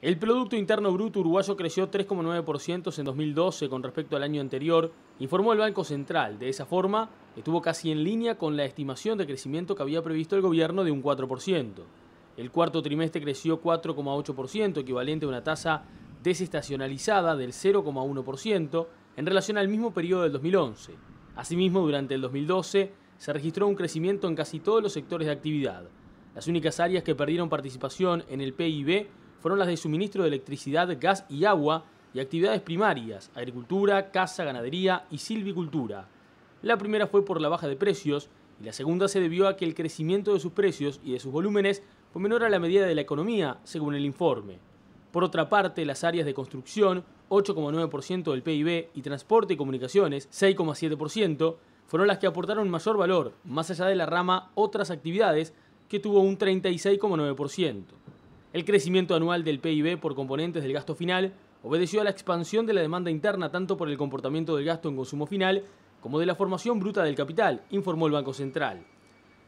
El Producto Interno Bruto uruguayo creció 3,9% en 2012 con respecto al año anterior, informó el Banco Central. De esa forma, estuvo casi en línea con la estimación de crecimiento que había previsto el gobierno de un 4%. El cuarto trimestre creció 4,8%, equivalente a una tasa desestacionalizada del 0,1% en relación al mismo periodo del 2011. Asimismo, durante el 2012 se registró un crecimiento en casi todos los sectores de actividad. Las únicas áreas que perdieron participación en el PIB fueron las de suministro de electricidad, gas y agua y actividades primarias, agricultura, caza, ganadería y silvicultura. La primera fue por la baja de precios y la segunda se debió a que el crecimiento de sus precios y de sus volúmenes fue menor a la medida de la economía, según el informe. Por otra parte, las áreas de construcción, 8,9% del PIB, y transporte y comunicaciones, 6,7%, fueron las que aportaron mayor valor, más allá de la rama otras actividades, que tuvo un 36,9%. El crecimiento anual del PIB por componentes del gasto final obedeció a la expansión de la demanda interna tanto por el comportamiento del gasto en consumo final como de la formación bruta del capital, informó el Banco Central.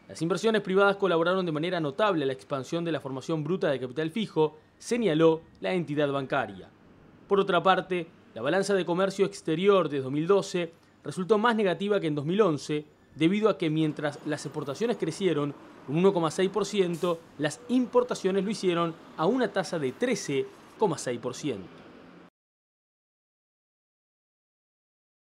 Las inversiones privadas colaboraron de manera notable a la expansión de la formación bruta de capital fijo, señaló la entidad bancaria. Por otra parte, la balanza de comercio exterior de 2012 resultó más negativa que en 2011, debido a que mientras las exportaciones crecieron, un 1,6%, las importaciones lo hicieron a una tasa de 13,6%.